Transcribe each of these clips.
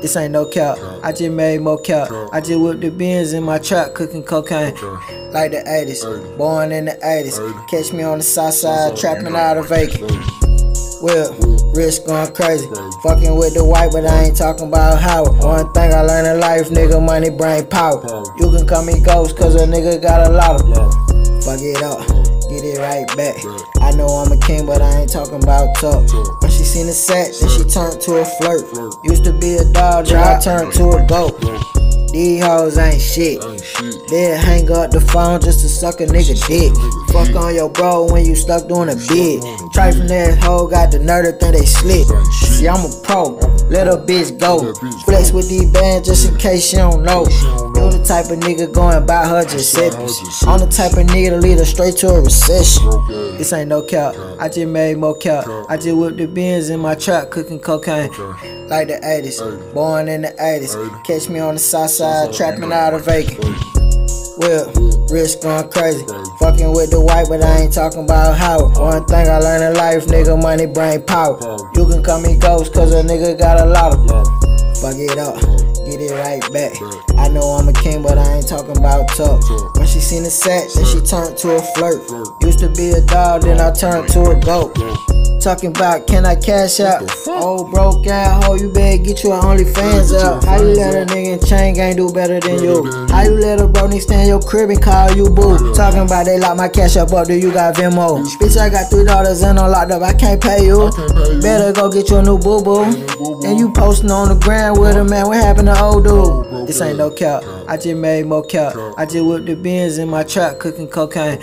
This ain't no cap. I just made more cap. I just whipped the beans in my truck cooking cocaine. Like the 80s, born in the 80s. Catch me on the south side, trapping out of Vegas. Well, wrist going crazy. Fucking with the white, but I ain't talking about how. One thing I learned in life, nigga, money bring power. You can call me ghost, cause a nigga got a lot of. Fuck it up, get it right back. I know I'm a king, but I ain't talking about talk. When she seen the set, then she turned to a flirt. Used to be a dog, then I turned to a goat. These hoes ain't shit. They'll hang up the phone just to suck a nigga dick. Fuck on your bro when you stuck doing a bid. Try from that hoe, got the nerve to think they slick. See, I'm a pro, let a bitch go. Flex with these bands just in case you don't know. You the type of nigga going by her Giuseppe's. I'm the type of nigga to lead her straight to a recession. This ain't no cap, I just made more cap. I just whipped the beans in my trap, cooking cocaine. Like the 80s, born in the 80s. Catch me on the south side, trapping out of Vegas. Well, wrist going crazy. Fucking with the white, but I ain't talking about how. One thing I learned in life, nigga, money bring power. You can call me ghost, cause a nigga got a lot of. Fuck it up, get it right back. I know I'm a king, but I ain't talking about talk. When she seen the set, then she turned to a flirt. Used to be a dog, then I turned to a goat. Talking about can I cash out? Old broke ass hoe, you better get your OnlyFans out. How you let a nigga in chain gang do better than you? How you let a bro nigga stand your crib and call you boo? Talking about they lock my cash up, up, do you got Venmo? Bitch, I got three dollars and I'm locked up, I can't pay you. Better go get your new boo boo. And you posting on the ground with a man, what happened to old dude? This ain't no cap, I just made more cap. I just whipped the beans in my trap, cooking cocaine.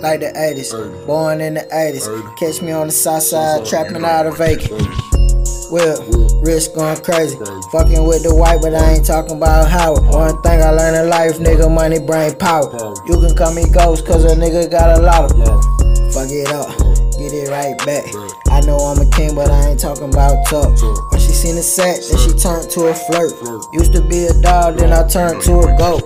Like the 80s, born in the 80s. Catch me on the south side, trapping out of Vegas. Well, risk going crazy. Fucking with the white, but I ain't talking about how. One thing I learned in life, nigga, money bring power. You can call me ghost, cause a nigga got a lot of. Fuck it up, get it right back. I know I'm a king, but I ain't talking about talk. When she seen the set, then she turned to a flirt. Used to be a dog, then I turned to a goat.